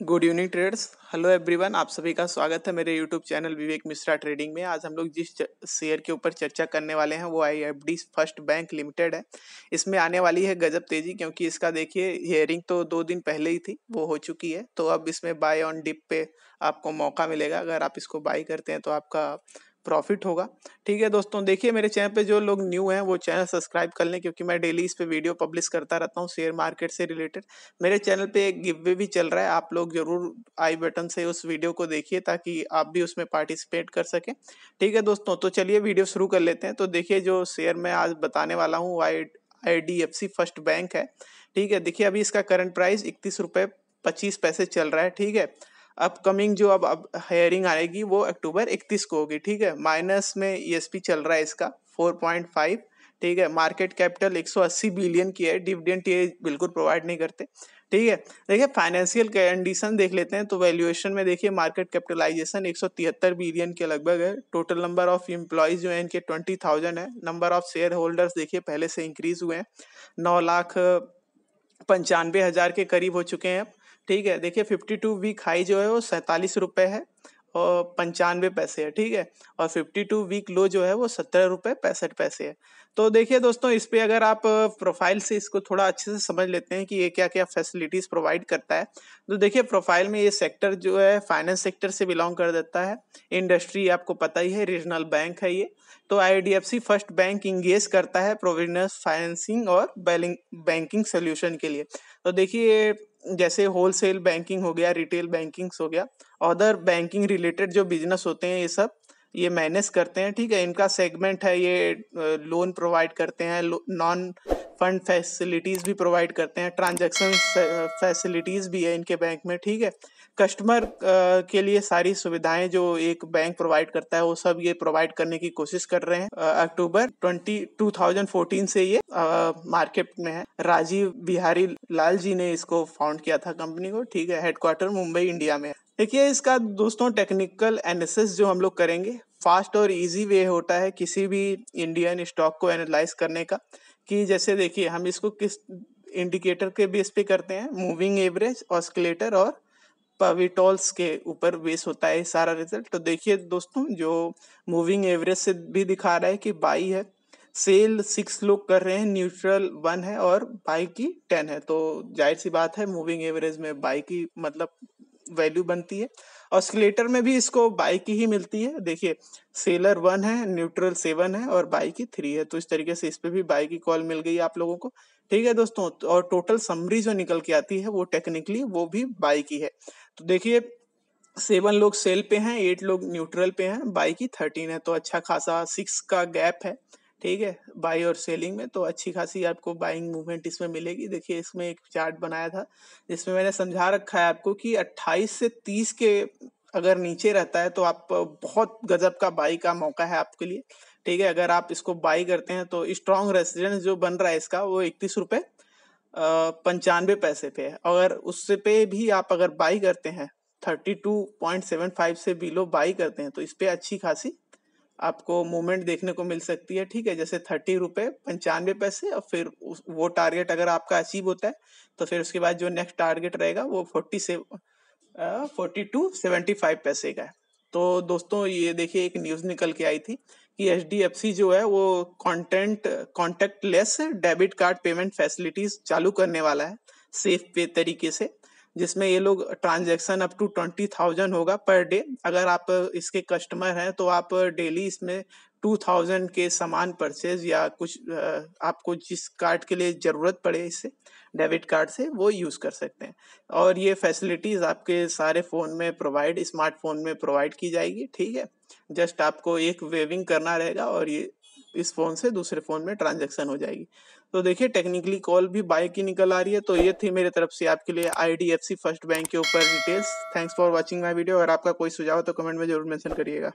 Good evening traders hello everyone आप सभी का स्वागत है मेरे YouTube channel Vivek Mishra trading में। आज हम लोग जिस शेयर के ऊपर चर्चा करने वाले हैं, वो I F D first bank limited है। इसमें आने वाली है गजब तेज़ी, क्योंकि इसका देखिए हियरिंग तो दो दिन पहले ही थी, वो हो चुकी है। तो अब इसमें बाय ऑन डिप पे आपको मौका मिलेगा। अगर आप इसको बाई करते हैं तो आपका प्रॉफिट होगा। ठीक है दोस्तों, देखिए मेरे चैनल पे जो लोग न्यू हैं, वो चैनल सब्सक्राइब कर लें क्योंकि मैं डेली इस पे वीडियो पब्लिश करता रहता हूँ शेयर मार्केट से रिलेटेड मेरे चैनल पे एक गिव वे भी चल रहा है, आप लोग ज़रूर आई बटन से उस वीडियो को देखिए ताकि आप भी उसमें पार्टिसिपेट कर सकें। ठीक है दोस्तों तो चलिए वीडियो शुरू कर लेते हैं। तो देखिए जो शेयर मैं आज बताने वाला हूँ I I D F C first bank है। ठीक है, देखिए अभी इसका करंट प्राइस इकतीस रुपये पच्चीस पैसे चल रहा है। ठीक है अपकमिंग जो अब अब हायरिंग आएगी, वो अक्टूबर 31 को होगी, ठीक है? माइनस में ईएसपी चल रहा है इसका 4.5 ठीक है? मार्केट कैपिटल 180 बिलियन की है डिविडेंट ये बिल्कुल प्रोवाइड नहीं करते, ठीक है? देखिए फाइनेंशियल कंडीशन देख लेते हैं तो वैल्यूएशन में देखिए मार्केट कैपिटलाइजेशन एक सौ तिहत्तर बिलियन के लगभग है टोटल नंबर ऑफ़ इम्प्लॉयज जो है, इनके ट्वेंटी थाउज़ेंड है नंबर ऑफ़ शेयर होल्डर्स देखिए, पहले से इंक्रीज हुए हैं, नौ लाख, पंचानवे हज़ार के करीब हो चुके हैं ठीक है, देखिए फिफ्टी टू वीक हाई जो है वो सैंतालीस रुपये है और पंचानवे पैसे है, ठीक है? और फिफ्टी टू वीक लो जो है वो सत्रह रुपये पैंसठ पैसे है। तो देखिए दोस्तों, इस पे अगर आप प्रोफ़ाइल से इसको थोड़ा अच्छे से समझ लेते हैं कि ये क्या क्या फैसिलिटीज़ प्रोवाइड करता है तो देखिए प्रोफ़ाइल में ये सेक्टर जो है फाइनेंस सेक्टर से बिलोंग कर देता है। इंडस्ट्री आपको पता ही है रीजनल बैंक है ये। तो आईडीएफसी फ़र्स्ट बैंक इंगेज करता है प्रोविजनस फाइनेंसिंग और बैंकिंग सोल्यूशन के लिए। तो देखिए जैसे होलसेल बैंकिंग हो गया रिटेल बैंकिंग हो गया अदर बैंकिंग रिलेटेड जो बिज़नेस होते हैं ये सब, ये मैनेज करते हैं, ठीक है? इनका सेगमेंट है ये लोन प्रोवाइड करते हैं नॉन फंड फैसिलिटीज़ भी प्रोवाइड करते हैं, ट्रांजेक्शन फैसिलिटीज़ भी है इनके बैंक में, ठीक है? कस्टमर के लिए सारी सुविधाएँ जो एक बैंक प्रोवाइड करता है, वो सब ये प्रोवाइड करने की कोशिश कर रहे हैं। October twenty, two thousand fourteen से ये मार्केट में है। राजीव बिहारी लाल जी ने इसको फाउंड किया था कंपनी को, ठीक है? हेडक्वार्टर मुंबई, इंडिया में देखिए, इसका दोस्तों, टेक्निकल एनालिसिस जो हम लोग करेंगे, फास्ट और इजी वे होता है किसी भी इंडियन स्टॉक को एनालाइज करने का। कि जैसे देखिए, हम इसको किस इंडिकेटर के बेस पे करते हैं? मूविंग एवरेज ऑस्किलेटर और पविटॉल्स के ऊपर बेस होता है सारा रिज़ल्ट तो देखिए दोस्तों, जो मूविंग एवरेज से भी दिखा रहा है कि बाई है सेल सिक्स लोग कर रहे हैं न्यूट्रल वन है और बाई की टेन है। तो ज़ाहिर सी बात है मूविंग एवरेज में बाई की मतलब वैल्यू बनती है। ऑस्किलेटर में भी इसको बाई की ही मिलती है। देखिए, सेलर वन है, न्यूट्रल सेवन है और बाई की थ्री है। तो इस तरीके से इस पे भी बाई की कॉल मिल गई आप लोगों को। ठीक है दोस्तों, और टोटल समरी जो निकल के आती है वो टेक्निकली वो भी बाई की है। तो देखिए, सेवन लोग सेल पे हैं, एट लोग न्यूट्रल पे हैं, बाई की थर्टीन है। तो अच्छा खासा सिक्स का गैप है। ठीक है बाई और सेलिंग में तो अच्छी खासी आपको बाइंग मूवमेंट इसमें मिलेगी। देखिए, इसमें एक चार्ट बनाया था, जिसमें मैंने समझा रखा है आपको कि 28 से 30 के अगर नीचे रहता है तो आप बहुत गजब का बाई का मौका है आपके लिए। ठीक है, अगर आप इसको बाई करते हैं तो स्ट्रॉन्ग रेसिडेंस जो बन रहा है इसका, वो इकतीस रुपये पंचानवे पैसे पे है। अगर उससे पे भी आप अगर बाई करते हैं thirty two point seven five से बिलो बाई करते हैं तो इस पे अच्छी खासी आपको मूवमेंट देखने को मिल सकती है, ठीक है? जैसे थर्टी रुपए, पंचानवे पैसे और फिर वो टारगेट अगर आपका अचीव होता है तो फिर उसके बाद जो नेक्स्ट टारगेट रहेगा, वो फोर्टी से फोर्टी टू सेवेंटी फाइव पैसे का है। तो दोस्तों, ये देखिए, एक न्यूज़ निकल के आई थी कि सी जो है, वो content contactless debit card payment facilities चालू करने वाला है सेफ़ पे तरीके से। जिसमें ये लोग transaction up to twenty thousand होगा पर डे अगर आप इसके कस्टमर हैं तो आप डेली इसमें टू थाउज़ेंड के सामान परचेज या कुछ आपको जिस कार्ड के लिए ज़रूरत पड़े इससे डेबिट कार्ड से, वो यूज़ कर सकते हैं। और ये फैसिलिटीज़ आपके सारे फ़ोन में प्रोवाइड स्मार्टफ़ोन में प्रोवाइड की जाएगी, ठीक है? जस्ट आपको एक वेविंग करना रहेगा और ये इस फ़ोन से दूसरे फ़ोन में ट्रांजेक्शन हो जाएगी। तो देखिए टेक्निकली कॉल भी बाय की निकल आ रही है तो ये थी मेरे तरफ़ से आपके लिए आईडीएफसी फ़र्स्ट बैंक के ऊपर details thanks for watching my video अगर आपका कोई सुझाव तो कमेंट में ज़रूर मैंशन करिएगा।